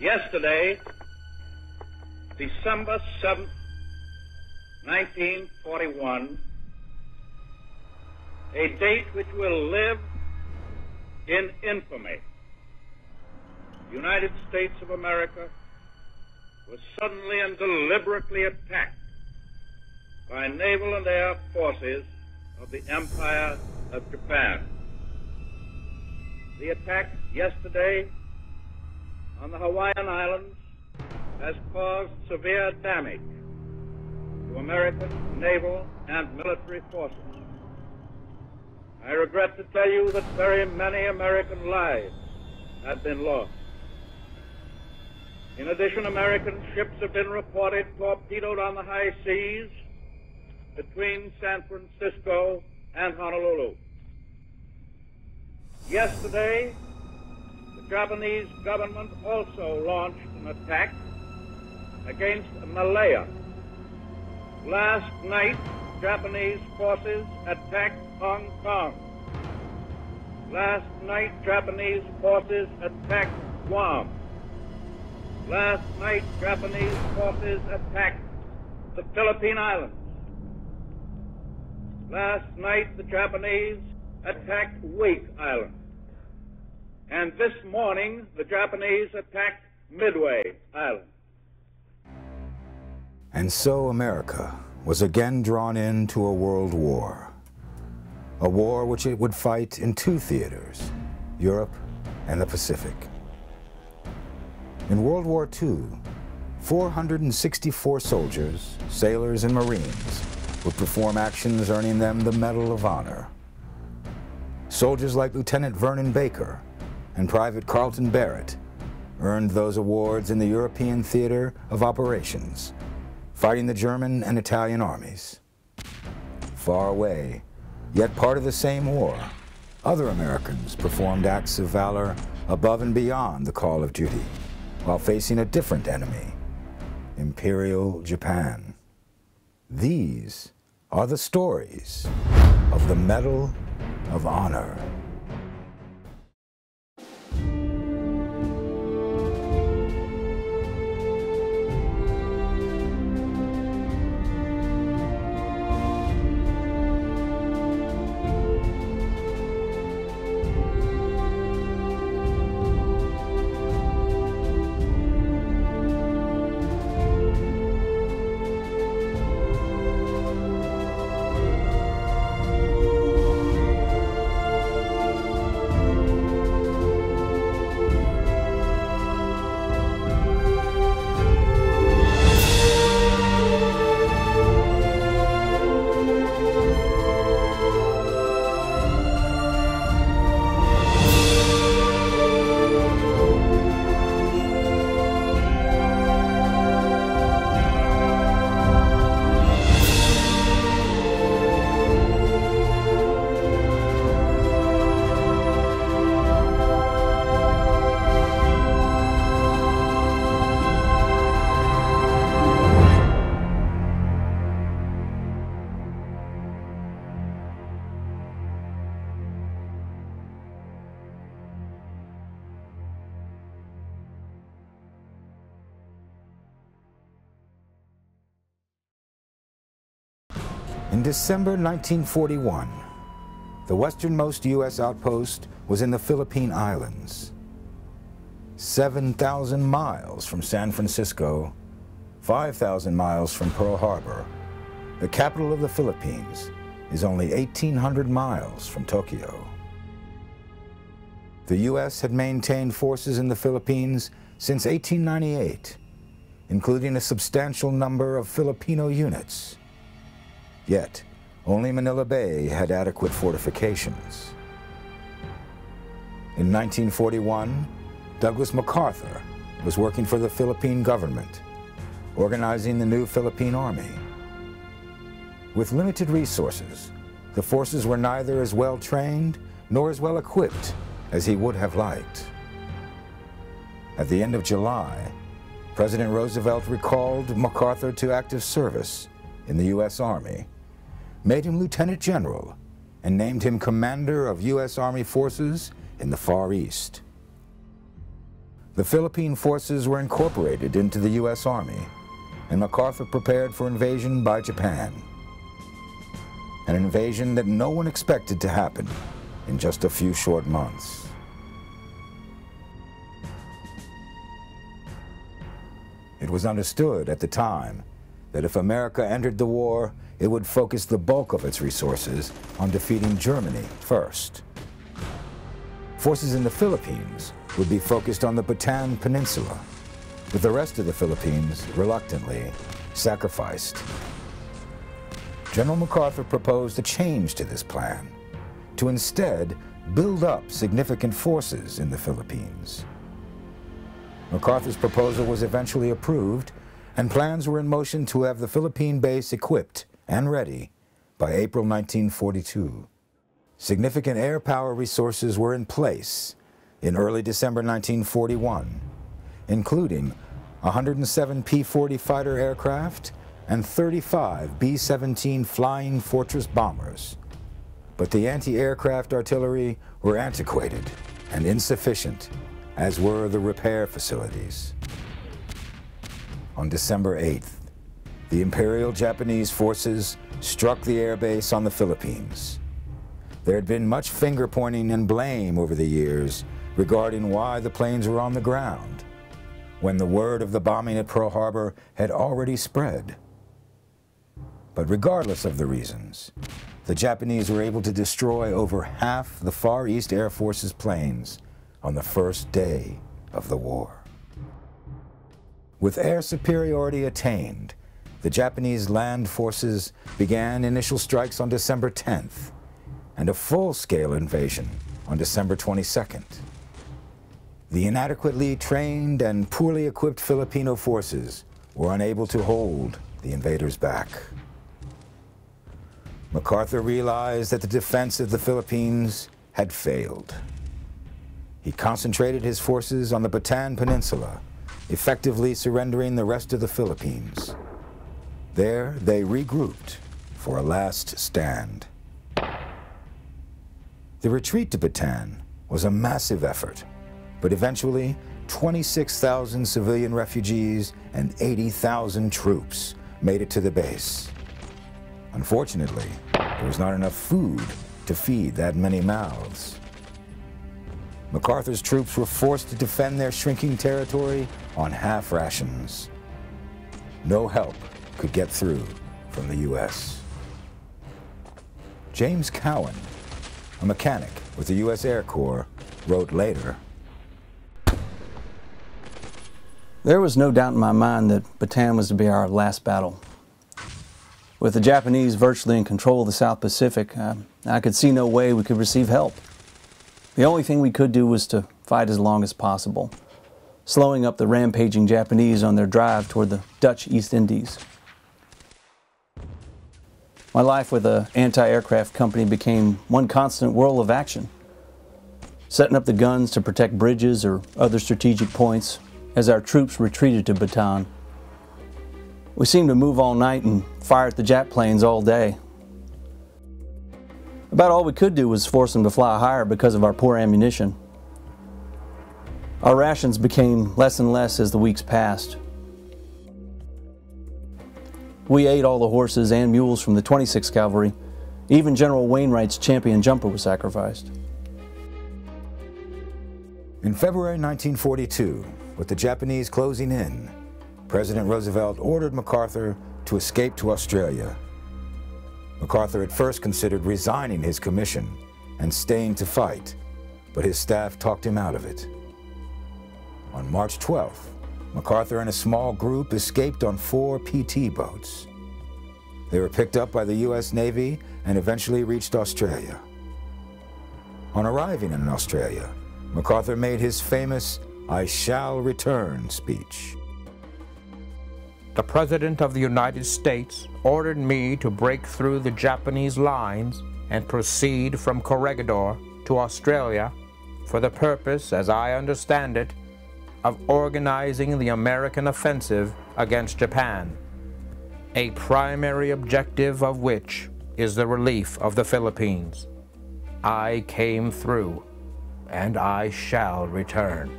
Yesterday, December 7th, 1941, a date which will live in infamy. The United States of America was suddenly and deliberately attacked by naval and air forces of the Empire of Japan. The attack yesterday on the Hawaiian Islands has caused severe damage to American naval and military forces. I regret to tell you that very many American lives have been lost. In addition, American ships have been reported torpedoed on the high seas between San Francisco and Honolulu. Yesterday, Japanese government also launched an attack against Malaya. Last night, Japanese forces attacked Hong Kong. Last night, Japanese forces attacked Guam. Last night, Japanese forces attacked the Philippine Islands. Last night, the Japanese attacked Wake Island. And this morning, the Japanese attacked Midway Island. And so America was again drawn into a world war. A war which it would fight in two theaters, Europe and the Pacific. In World War II, 464 soldiers, sailors, and Marines would perform actions earning them the Medal of Honor. Soldiers like Lieutenant Vernon Baker and Private Carlton Barrett earned those awards in the European Theater of Operations, fighting the German and Italian armies. Far away, yet part of the same war, other Americans performed acts of valor above and beyond the call of duty, while facing a different enemy, Imperial Japan. These are the stories of the Medal of Honor. December 1941, the westernmost U.S. outpost was in the Philippine Islands. 7,000 miles from San Francisco, 5,000 miles from Pearl Harbor, the capital of the Philippines is only 1,800 miles from Tokyo. The U.S. had maintained forces in the Philippines since 1898, including a substantial number of Filipino units. Yet, only Manila Bay had adequate fortifications. In 1941, Douglas MacArthur was working for the Philippine government, organizing the new Philippine Army. With limited resources, the forces were neither as well trained nor as well equipped as he would have liked. At the end of July, President Roosevelt recalled MacArthur to active service in the U.S. Army made him lieutenant general, and named him commander of U.S. Army forces in the Far East. The Philippine forces were incorporated into the U.S. Army, and MacArthur prepared for invasion by Japan. An invasion that no one expected to happen in just a few short months. It was understood at the time that if America entered the war, it would focus the bulk of its resources on defeating Germany first. Forces in the Philippines would be focused on the Bataan Peninsula, with the rest of the Philippines reluctantly sacrificed. General MacArthur proposed a change to this plan, to instead build up significant forces in the Philippines. MacArthur's proposal was eventually approved, and plans were in motion to have the Philippine base equipped and ready by April 1942. Significant air power resources were in place in early December 1941, including 107 P-40 fighter aircraft and 35 B-17 Flying Fortress bombers. But the anti-aircraft artillery were antiquated and insufficient, as were the repair facilities. On December 8th, the Imperial Japanese forces struck the airbase on the Philippines. There had been much finger pointing and blame over the years regarding why the planes were on the ground, when the word of the bombing at Pearl Harbor had already spread. But regardless of the reasons, the Japanese were able to destroy over half the Far East Air Force's planes on the first day of the war. With air superiority attained, the Japanese land forces began initial strikes on December 10th and a full-scale invasion on December 22nd. The inadequately trained and poorly equipped Filipino forces were unable to hold the invaders back. MacArthur realized that the defense of the Philippines had failed. He concentrated his forces on the Bataan Peninsula, effectively surrendering the rest of the Philippines. There, they regrouped for a last stand. The retreat to Bataan was a massive effort, but eventually 26,000 civilian refugees and 80,000 troops made it to the base. Unfortunately, there was not enough food to feed that many mouths. MacArthur's troops were forced to defend their shrinking territory on half rations. No help could get through from the U.S. James Cowan, a mechanic with the U.S. Air Corps, wrote later, There was no doubt in my mind that Bataan was to be our last battle. With the Japanese virtually in control of the South Pacific, uh, I could see no way we could receive help. The only thing we could do was to fight as long as possible, slowing up the rampaging Japanese on their drive toward the Dutch East Indies. My life with an anti-aircraft company became one constant whirl of action, setting up the guns to protect bridges or other strategic points as our troops retreated to Bataan. We seemed to move all night and fire at the Jap planes all day. About all we could do was force them to fly higher because of our poor ammunition. Our rations became less and less as the weeks passed. We ate all the horses and mules from the 26th Cavalry. Even General Wainwright's champion jumper was sacrificed. In February 1942, with the Japanese closing in, President Roosevelt ordered MacArthur to escape to Australia. MacArthur at first considered resigning his commission and staying to fight, but his staff talked him out of it. On March 12th, MacArthur and a small group escaped on four PT boats. They were picked up by the U.S. Navy and eventually reached Australia. On arriving in Australia, MacArthur made his famous I shall return speech the President of the United States ordered me to break through the Japanese lines and proceed from Corregidor to Australia for the purpose, as I understand it, of organizing the American offensive against Japan, a primary objective of which is the relief of the Philippines. I came through, and I shall return.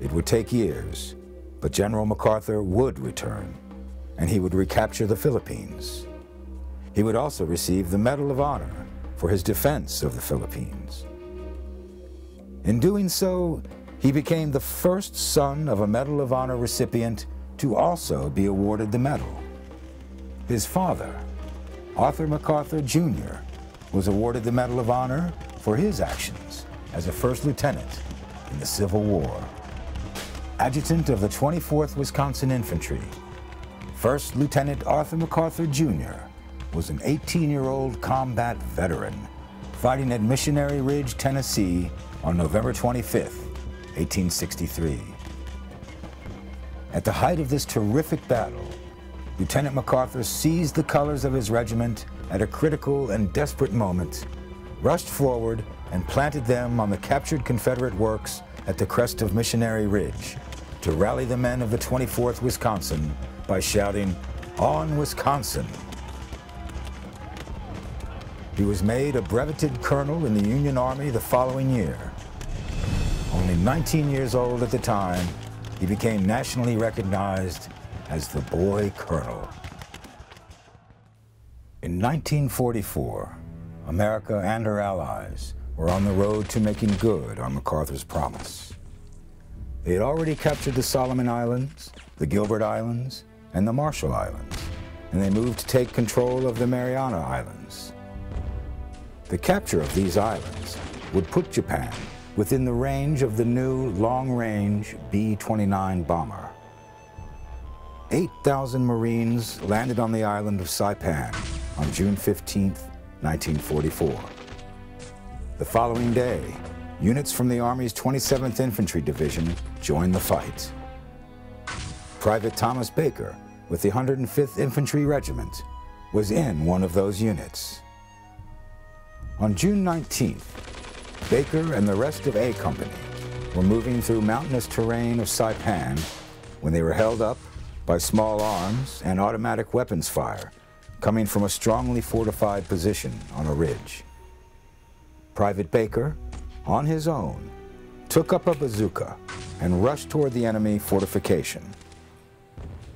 It would take years, but General MacArthur would return, and he would recapture the Philippines. He would also receive the Medal of Honor for his defense of the Philippines. In doing so, he became the first son of a Medal of Honor recipient to also be awarded the medal. His father, Arthur MacArthur Jr., was awarded the Medal of Honor for his actions as a first lieutenant in the Civil War. Adjutant of the 24th Wisconsin Infantry, First Lieutenant Arthur MacArthur Jr. was an 18-year-old combat veteran fighting at Missionary Ridge, Tennessee on November 25, 1863. At the height of this terrific battle, Lieutenant MacArthur seized the colors of his regiment at a critical and desperate moment, rushed forward, and planted them on the captured Confederate works at the crest of Missionary Ridge to rally the men of the 24th Wisconsin by shouting, On Wisconsin! He was made a breveted colonel in the Union Army the following year. Only 19 years old at the time, he became nationally recognized as the Boy Colonel. In 1944, America and her allies were on the road to making good on MacArthur's promise. They had already captured the Solomon Islands, the Gilbert Islands, and the Marshall Islands, and they moved to take control of the Mariana Islands. The capture of these islands would put Japan within the range of the new long-range B-29 bomber. 8,000 Marines landed on the island of Saipan on June 15, 1944. The following day, units from the Army's 27th Infantry Division joined the fight. Private Thomas Baker with the 105th Infantry Regiment was in one of those units. On June 19th, Baker and the rest of A Company were moving through mountainous terrain of Saipan when they were held up by small arms and automatic weapons fire coming from a strongly fortified position on a ridge. Private Baker, on his own, took up a bazooka and rushed toward the enemy fortification.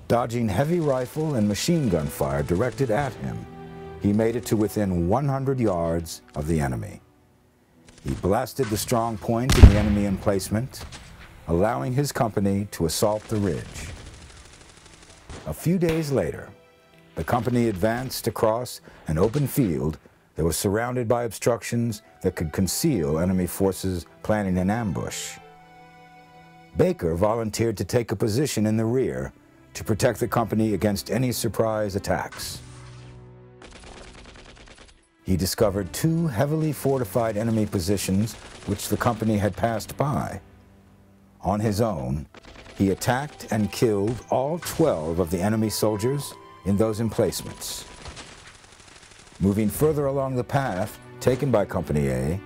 Dodging heavy rifle and machine gun fire directed at him, he made it to within 100 yards of the enemy. He blasted the strong point in the enemy emplacement, allowing his company to assault the ridge. A few days later, the company advanced across an open field that was surrounded by obstructions that could conceal enemy forces planning an ambush. Baker volunteered to take a position in the rear to protect the company against any surprise attacks he discovered two heavily fortified enemy positions which the company had passed by. On his own, he attacked and killed all 12 of the enemy soldiers in those emplacements. Moving further along the path taken by Company A,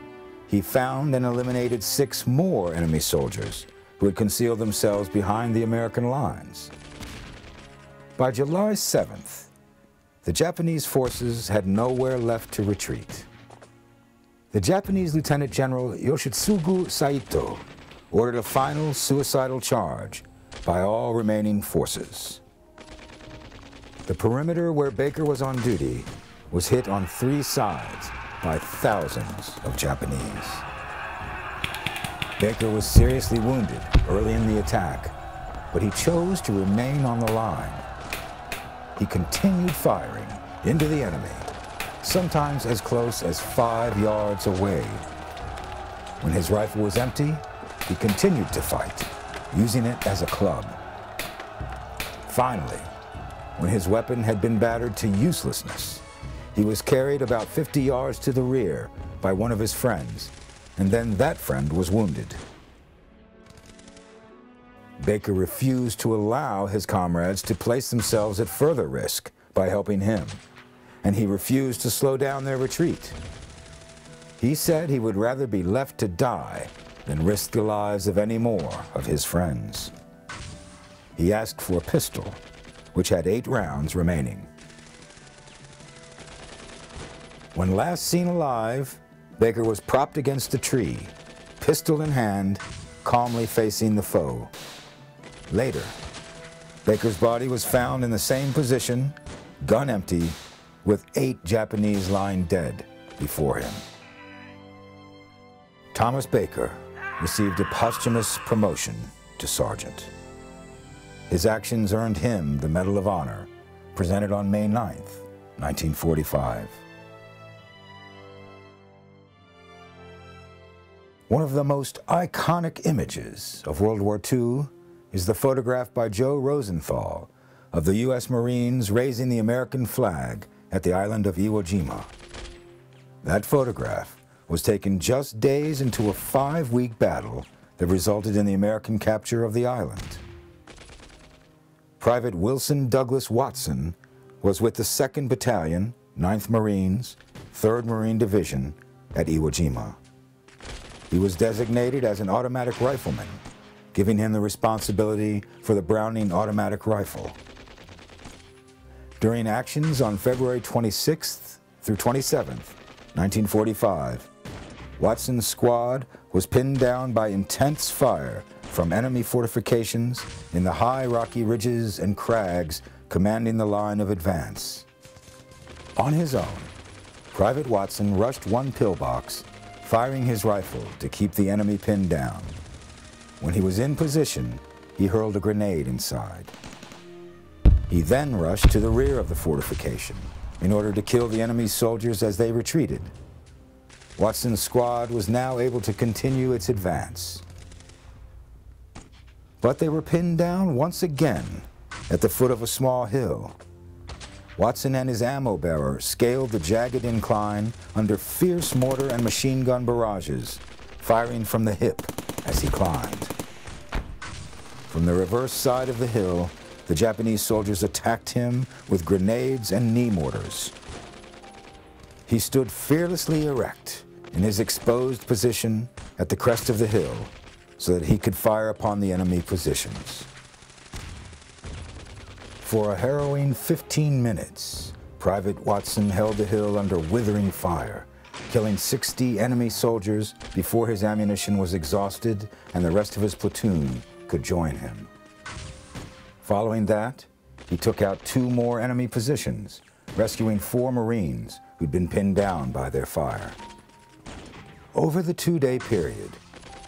he found and eliminated six more enemy soldiers who had concealed themselves behind the American lines. By July 7th, the Japanese forces had nowhere left to retreat. The Japanese Lieutenant General Yoshitsugu Saito ordered a final suicidal charge by all remaining forces. The perimeter where Baker was on duty was hit on three sides by thousands of Japanese. Baker was seriously wounded early in the attack, but he chose to remain on the line he continued firing into the enemy, sometimes as close as five yards away. When his rifle was empty, he continued to fight, using it as a club. Finally, when his weapon had been battered to uselessness, he was carried about 50 yards to the rear by one of his friends, and then that friend was wounded. Baker refused to allow his comrades to place themselves at further risk by helping him, and he refused to slow down their retreat. He said he would rather be left to die than risk the lives of any more of his friends. He asked for a pistol, which had eight rounds remaining. When last seen alive, Baker was propped against a tree, pistol in hand, calmly facing the foe. Later, Baker's body was found in the same position, gun empty, with eight Japanese lying dead before him. Thomas Baker received a posthumous promotion to sergeant. His actions earned him the Medal of Honor, presented on May 9, 1945. One of the most iconic images of World War II is the photograph by Joe Rosenthal of the U.S. Marines raising the American flag at the island of Iwo Jima. That photograph was taken just days into a five-week battle that resulted in the American capture of the island. Private Wilson Douglas Watson was with the 2nd Battalion, 9th Marines, 3rd Marine Division at Iwo Jima. He was designated as an automatic rifleman, giving him the responsibility for the Browning automatic rifle. During actions on February 26th through 27th, 1945, Watson's squad was pinned down by intense fire from enemy fortifications in the high rocky ridges and crags commanding the line of advance. On his own, Private Watson rushed one pillbox firing his rifle to keep the enemy pinned down. When he was in position, he hurled a grenade inside. He then rushed to the rear of the fortification in order to kill the enemy's soldiers as they retreated. Watson's squad was now able to continue its advance. But they were pinned down once again at the foot of a small hill. Watson and his ammo bearer scaled the jagged incline under fierce mortar and machine gun barrages, firing from the hip as he climbed. From the reverse side of the hill, the Japanese soldiers attacked him with grenades and knee mortars. He stood fearlessly erect in his exposed position at the crest of the hill so that he could fire upon the enemy positions. For a harrowing 15 minutes, Private Watson held the hill under withering fire, killing 60 enemy soldiers before his ammunition was exhausted and the rest of his platoon could join him. Following that, he took out two more enemy positions, rescuing four Marines who'd been pinned down by their fire. Over the two-day period,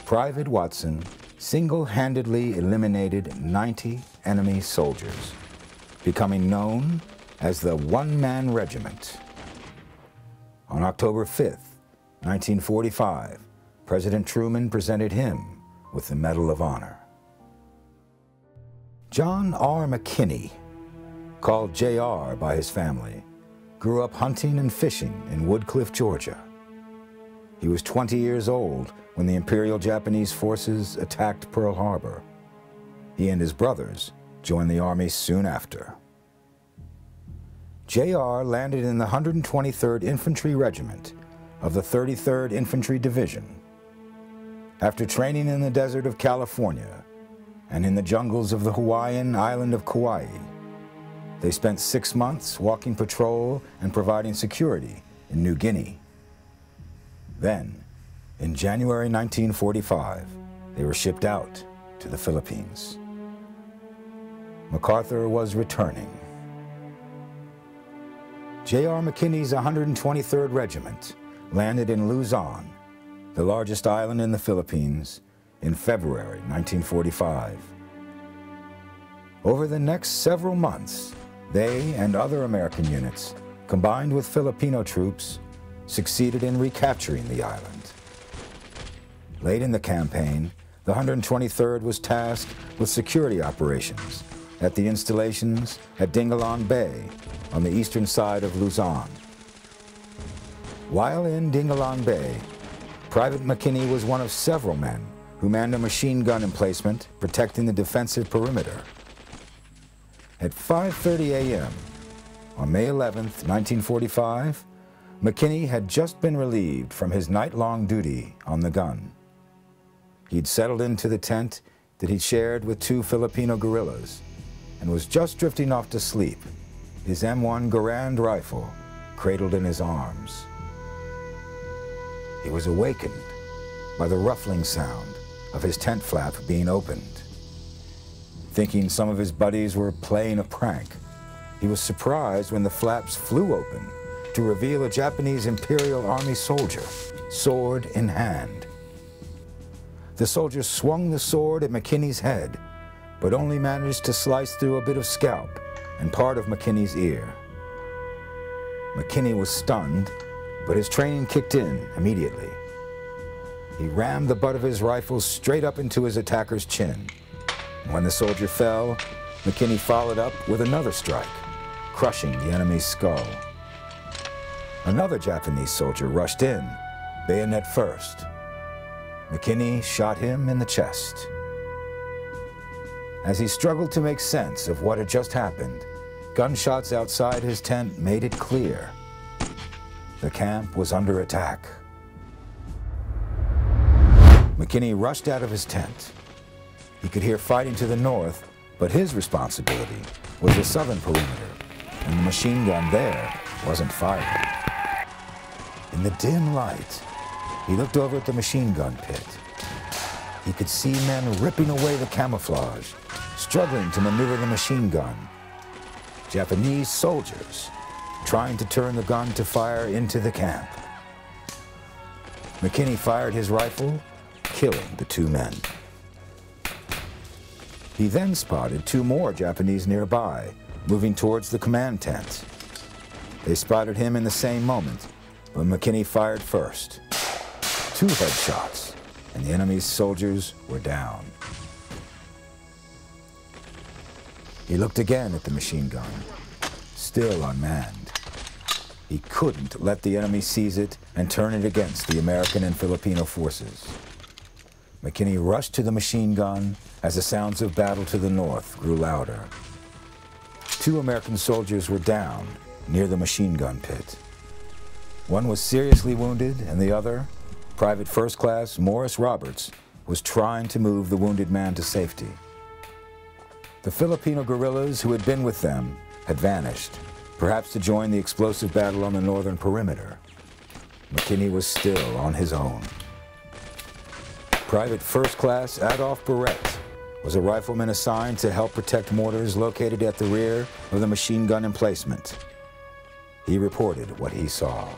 Private Watson single-handedly eliminated 90 enemy soldiers becoming known as the One Man Regiment. On October 5th, 1945, President Truman presented him with the Medal of Honor. John R. McKinney, called J.R. by his family, grew up hunting and fishing in Woodcliff, Georgia. He was 20 years old when the Imperial Japanese forces attacked Pearl Harbor. He and his brothers joined the Army soon after. J.R. landed in the 123rd Infantry Regiment of the 33rd Infantry Division. After training in the desert of California and in the jungles of the Hawaiian island of Kauai, they spent six months walking patrol and providing security in New Guinea. Then, in January 1945, they were shipped out to the Philippines. MacArthur was returning. J.R. McKinney's 123rd Regiment landed in Luzon, the largest island in the Philippines, in February 1945. Over the next several months, they and other American units, combined with Filipino troops, succeeded in recapturing the island. Late in the campaign, the 123rd was tasked with security operations at the installations at Dingalan Bay on the eastern side of Luzon. While in Dingalan Bay, Private McKinney was one of several men who manned a machine gun emplacement protecting the defensive perimeter. At 5.30 a.m. on May 11, 1945, McKinney had just been relieved from his night-long duty on the gun. He'd settled into the tent that he'd shared with two Filipino guerrillas and was just drifting off to sleep, his M1 Garand rifle cradled in his arms. He was awakened by the ruffling sound of his tent flap being opened. Thinking some of his buddies were playing a prank, he was surprised when the flaps flew open to reveal a Japanese Imperial Army soldier, sword in hand. The soldier swung the sword at McKinney's head, but only managed to slice through a bit of scalp and part of McKinney's ear. McKinney was stunned, but his training kicked in immediately. He rammed the butt of his rifle straight up into his attacker's chin. When the soldier fell, McKinney followed up with another strike, crushing the enemy's skull. Another Japanese soldier rushed in, bayonet first. McKinney shot him in the chest. As he struggled to make sense of what had just happened, gunshots outside his tent made it clear. The camp was under attack. McKinney rushed out of his tent. He could hear fighting to the north, but his responsibility was the southern perimeter, and the machine gun there wasn't firing. In the dim light, he looked over at the machine gun pit. He could see men ripping away the camouflage, struggling to maneuver the machine gun. Japanese soldiers trying to turn the gun to fire into the camp. McKinney fired his rifle, killing the two men. He then spotted two more Japanese nearby, moving towards the command tent. They spotted him in the same moment, but McKinney fired first. Two headshots, and the enemy's soldiers were down. He looked again at the machine gun, still unmanned. He couldn't let the enemy seize it and turn it against the American and Filipino forces. McKinney rushed to the machine gun as the sounds of battle to the north grew louder. Two American soldiers were down near the machine gun pit. One was seriously wounded, and the other, Private First Class Morris Roberts, was trying to move the wounded man to safety. The Filipino guerrillas who had been with them had vanished, perhaps to join the explosive battle on the northern perimeter. McKinney was still on his own. Private First Class Adolf Barrett was a rifleman assigned to help protect mortars located at the rear of the machine gun emplacement. He reported what he saw.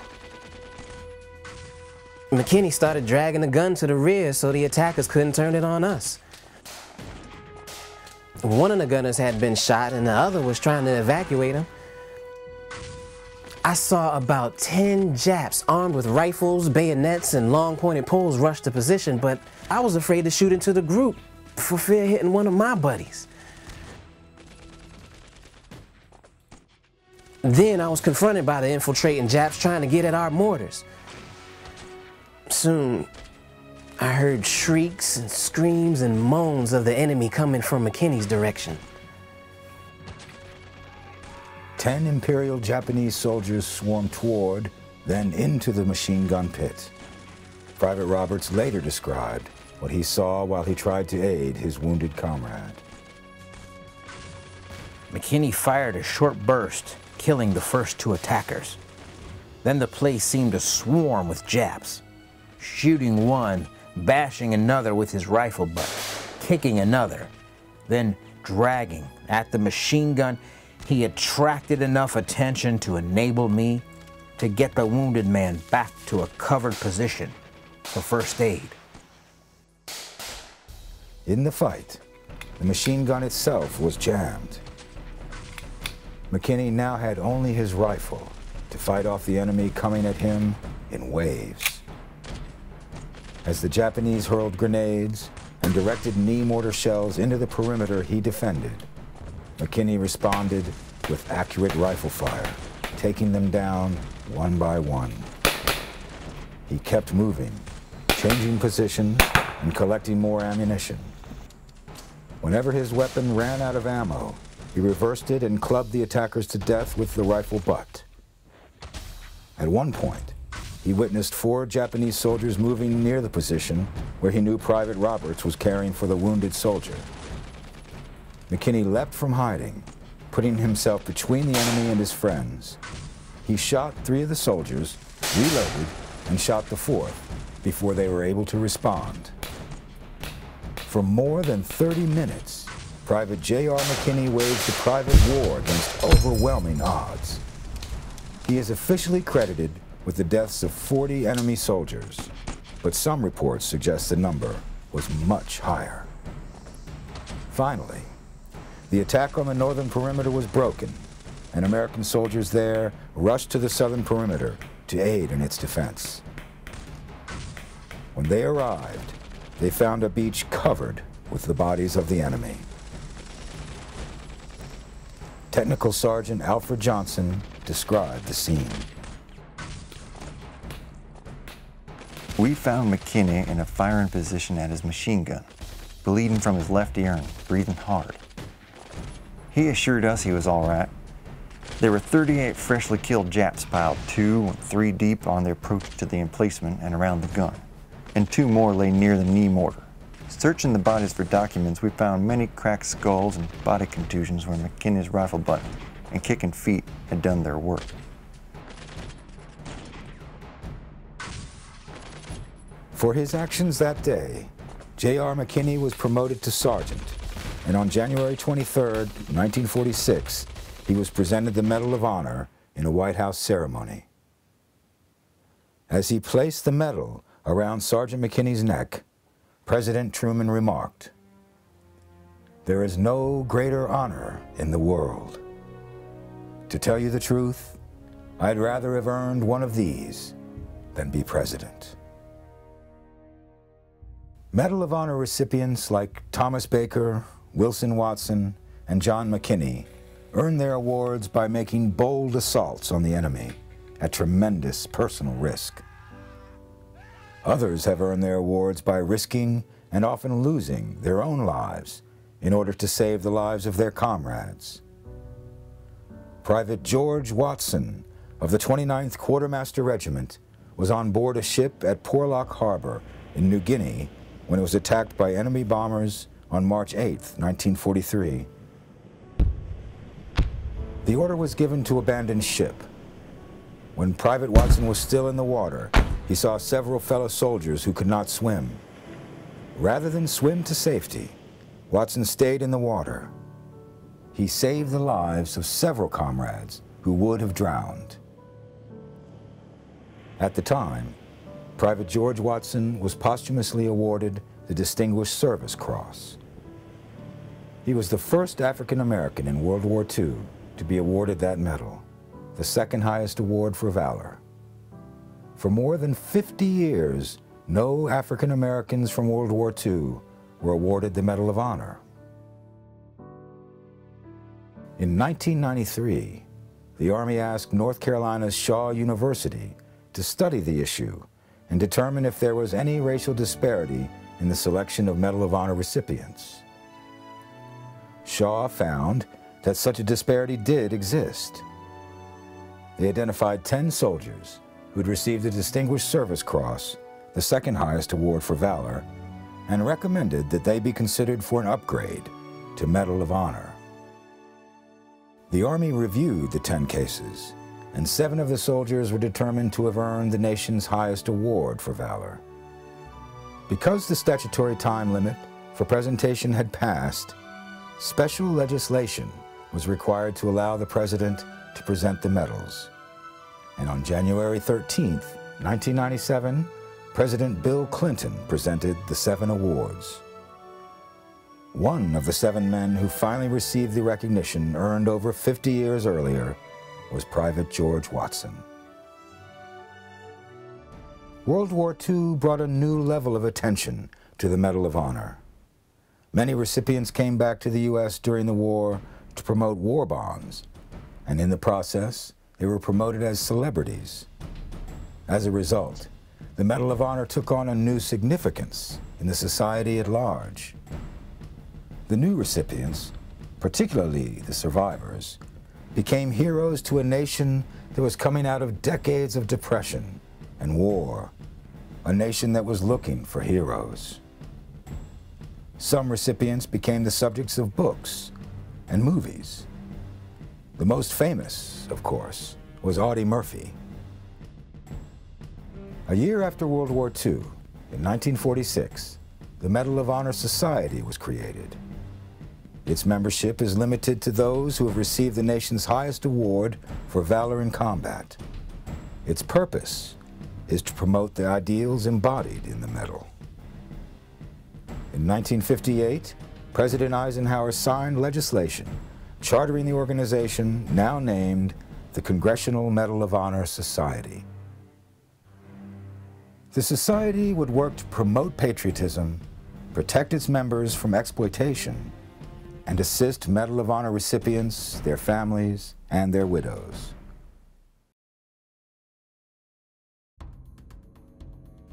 McKinney started dragging the gun to the rear so the attackers couldn't turn it on us. One of the gunners had been shot and the other was trying to evacuate him. I saw about 10 Japs armed with rifles, bayonets, and long pointed poles rush to position, but I was afraid to shoot into the group for fear of hitting one of my buddies. Then I was confronted by the infiltrating Japs trying to get at our mortars. Soon, I heard shrieks and screams and moans of the enemy coming from McKinney's direction. Ten Imperial Japanese soldiers swarmed toward, then into the machine gun pit. Private Roberts later described what he saw while he tried to aid his wounded comrade. McKinney fired a short burst, killing the first two attackers. Then the place seemed to swarm with Japs, shooting one, bashing another with his rifle butt, kicking another, then dragging at the machine gun. He attracted enough attention to enable me to get the wounded man back to a covered position for first aid. In the fight, the machine gun itself was jammed. McKinney now had only his rifle to fight off the enemy coming at him in waves. As the Japanese hurled grenades and directed knee mortar shells into the perimeter he defended, McKinney responded with accurate rifle fire, taking them down one by one. He kept moving, changing position and collecting more ammunition. Whenever his weapon ran out of ammo, he reversed it and clubbed the attackers to death with the rifle butt. At one point, he witnessed four Japanese soldiers moving near the position where he knew Private Roberts was caring for the wounded soldier. McKinney leapt from hiding, putting himself between the enemy and his friends. He shot three of the soldiers, reloaded, and shot the fourth before they were able to respond. For more than 30 minutes, Private J.R. McKinney waged a private war against overwhelming odds. He is officially credited with the deaths of 40 enemy soldiers, but some reports suggest the number was much higher. Finally, the attack on the northern perimeter was broken, and American soldiers there rushed to the southern perimeter to aid in its defense. When they arrived, they found a beach covered with the bodies of the enemy. Technical Sergeant Alfred Johnson described the scene. We found McKinney in a firing position at his machine gun, bleeding from his left ear and breathing hard. He assured us he was all right. There were 38 freshly killed Japs piled two and three deep on their approach to the emplacement and around the gun, and two more lay near the knee mortar. Searching the bodies for documents, we found many cracked skulls and body contusions where McKinney's rifle butt and kicking feet had done their work. For his actions that day, J.R. McKinney was promoted to sergeant, and on January 23, 1946, he was presented the Medal of Honor in a White House ceremony. As he placed the medal around Sergeant McKinney's neck, President Truman remarked, There is no greater honor in the world. To tell you the truth, I'd rather have earned one of these than be president. Medal of Honor recipients like Thomas Baker, Wilson Watson, and John McKinney earned their awards by making bold assaults on the enemy at tremendous personal risk. Others have earned their awards by risking and often losing their own lives in order to save the lives of their comrades. Private George Watson of the 29th Quartermaster Regiment was on board a ship at Porlock Harbor in New Guinea when it was attacked by enemy bombers on March 8, 1943. The order was given to abandon ship. When Private Watson was still in the water, he saw several fellow soldiers who could not swim. Rather than swim to safety, Watson stayed in the water. He saved the lives of several comrades who would have drowned. At the time, Private George Watson was posthumously awarded the Distinguished Service Cross. He was the first African American in World War II to be awarded that medal, the second highest award for valor. For more than 50 years, no African Americans from World War II were awarded the Medal of Honor. In 1993, the Army asked North Carolina's Shaw University to study the issue and determine if there was any racial disparity in the selection of Medal of Honor recipients. Shaw found that such a disparity did exist. They identified 10 soldiers who'd received the Distinguished Service Cross, the second highest award for valor, and recommended that they be considered for an upgrade to Medal of Honor. The Army reviewed the 10 cases, and seven of the soldiers were determined to have earned the nation's highest award for valor. Because the statutory time limit for presentation had passed, special legislation was required to allow the president to present the medals. And on January 13, 1997, President Bill Clinton presented the seven awards. One of the seven men who finally received the recognition earned over 50 years earlier was Private George Watson. World War II brought a new level of attention to the Medal of Honor. Many recipients came back to the U.S. during the war to promote war bonds, and in the process, they were promoted as celebrities. As a result, the Medal of Honor took on a new significance in the society at large. The new recipients, particularly the survivors, became heroes to a nation that was coming out of decades of depression and war, a nation that was looking for heroes. Some recipients became the subjects of books and movies. The most famous, of course, was Audie Murphy. A year after World War II, in 1946, the Medal of Honor Society was created. Its membership is limited to those who have received the nation's highest award for valor in combat. Its purpose is to promote the ideals embodied in the medal. In 1958, President Eisenhower signed legislation chartering the organization now named the Congressional Medal of Honor Society. The society would work to promote patriotism, protect its members from exploitation, and assist Medal of Honor recipients, their families, and their widows.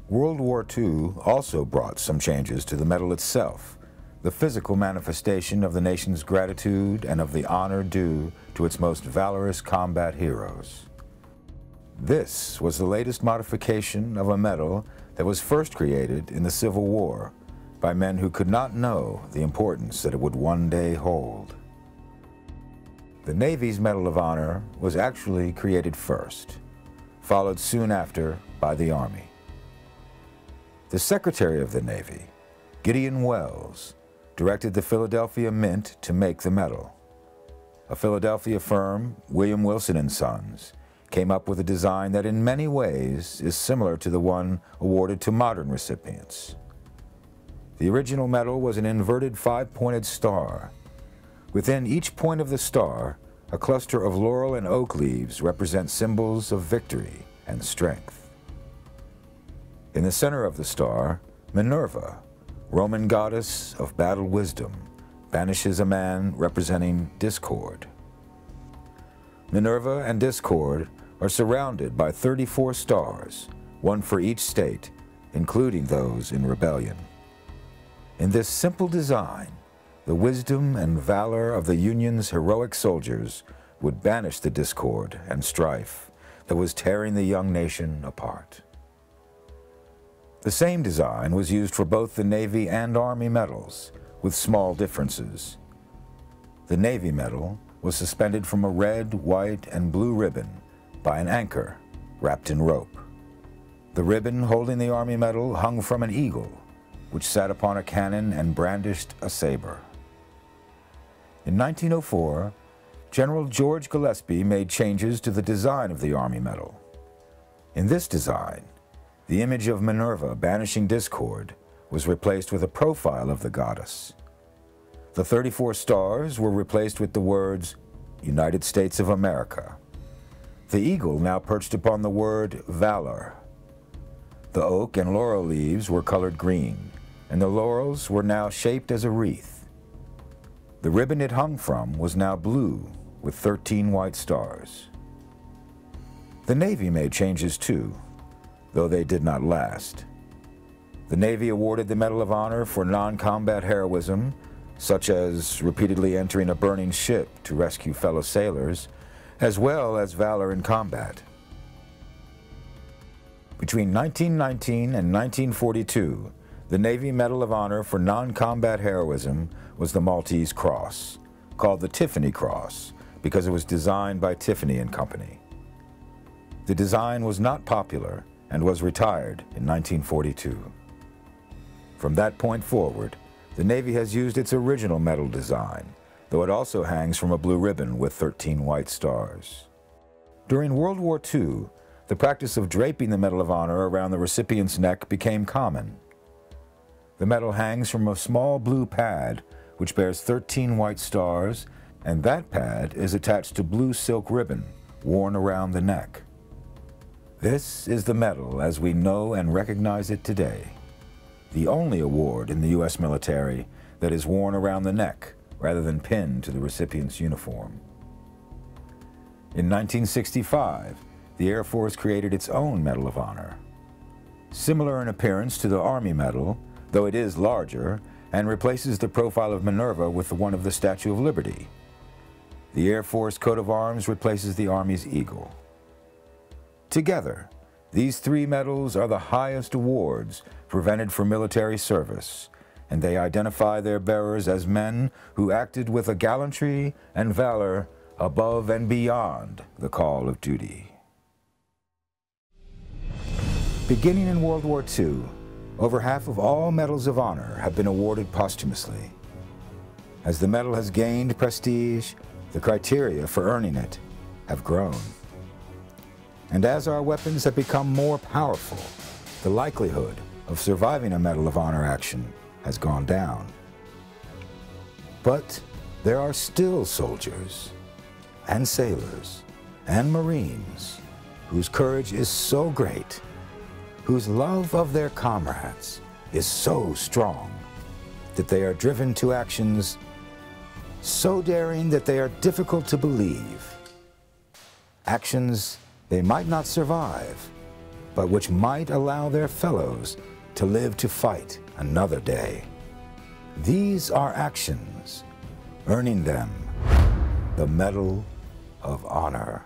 World War II also brought some changes to the medal itself, the physical manifestation of the nation's gratitude and of the honor due to its most valorous combat heroes. This was the latest modification of a medal that was first created in the Civil War by men who could not know the importance that it would one day hold. The Navy's Medal of Honor was actually created first, followed soon after by the Army. The Secretary of the Navy, Gideon Welles, directed the Philadelphia Mint to make the medal. A Philadelphia firm, William Wilson & Sons, came up with a design that in many ways is similar to the one awarded to modern recipients. The original medal was an inverted five-pointed star. Within each point of the star, a cluster of laurel and oak leaves represent symbols of victory and strength. In the center of the star, Minerva, Roman goddess of battle wisdom, banishes a man representing discord. Minerva and Discord are surrounded by 34 stars, one for each state, including those in rebellion. In this simple design, the wisdom and valor of the Union's heroic soldiers would banish the discord and strife that was tearing the young nation apart. The same design was used for both the Navy and Army medals, with small differences. The Navy medal was suspended from a red, white, and blue ribbon by an anchor wrapped in rope. The ribbon holding the Army medal hung from an eagle, which sat upon a cannon and brandished a saber. In 1904, General George Gillespie made changes to the design of the Army medal. In this design, the image of Minerva banishing discord was replaced with a profile of the goddess. The 34 stars were replaced with the words United States of America. The eagle now perched upon the word valor. The oak and laurel leaves were colored green, and the laurels were now shaped as a wreath. The ribbon it hung from was now blue with 13 white stars. The Navy made changes too though they did not last. The Navy awarded the Medal of Honor for non-combat heroism, such as repeatedly entering a burning ship to rescue fellow sailors, as well as valor in combat. Between 1919 and 1942, the Navy Medal of Honor for non-combat heroism was the Maltese Cross, called the Tiffany Cross because it was designed by Tiffany and Company. The design was not popular and was retired in 1942. From that point forward, the Navy has used its original medal design, though it also hangs from a blue ribbon with 13 white stars. During World War II, the practice of draping the Medal of Honor around the recipient's neck became common. The medal hangs from a small blue pad which bears 13 white stars, and that pad is attached to blue silk ribbon worn around the neck. This is the medal as we know and recognize it today. The only award in the U.S. military that is worn around the neck rather than pinned to the recipient's uniform. In 1965, the Air Force created its own Medal of Honor. Similar in appearance to the Army Medal, though it is larger, and replaces the profile of Minerva with the one of the Statue of Liberty. The Air Force coat of arms replaces the Army's eagle. Together, these three medals are the highest awards presented for military service, and they identify their bearers as men who acted with a gallantry and valor above and beyond the call of duty. Beginning in World War II, Over half of all Medals of Honor have been awarded posthumously. As the medal has gained prestige, the criteria for earning it have grown. And as our weapons have become more powerful, the likelihood of surviving a Medal of Honor action has gone down. But there are still soldiers and sailors and Marines whose courage is so great, whose love of their comrades is so strong, that they are driven to actions so daring that they are difficult to believe. Actions they might not survive, but which might allow their fellows to live to fight another day. These are actions, earning them the Medal of Honor.